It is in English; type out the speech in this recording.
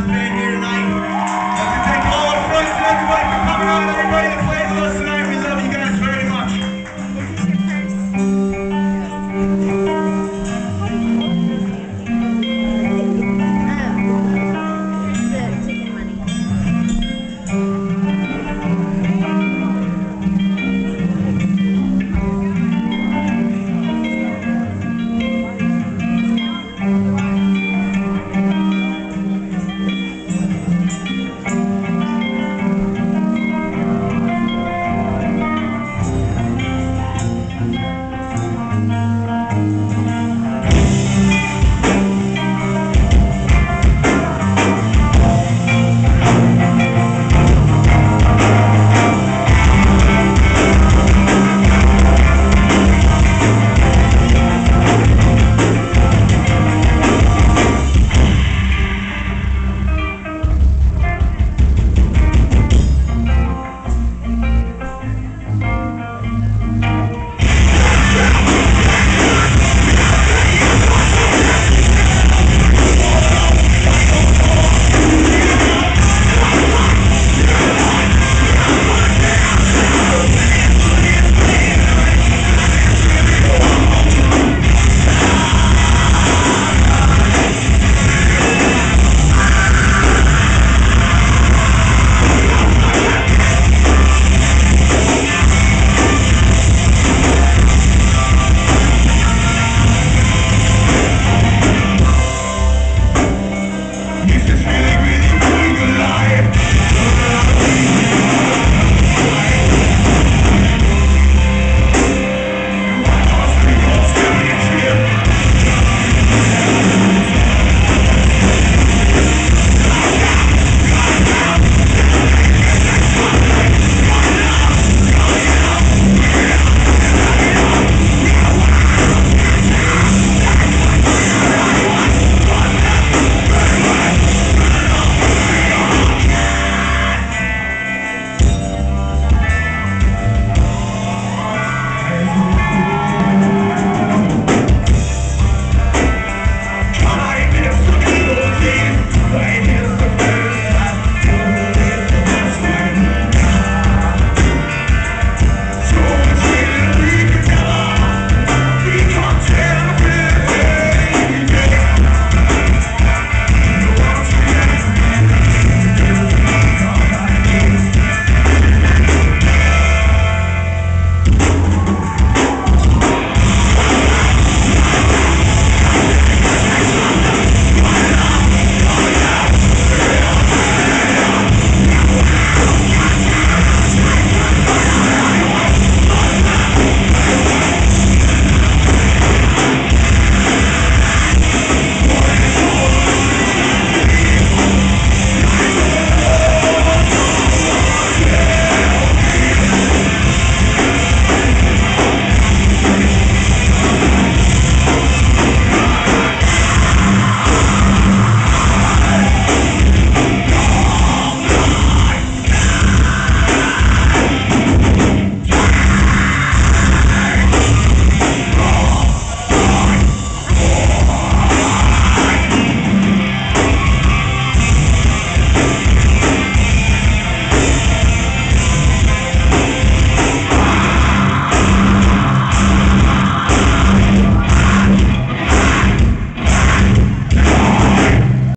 frente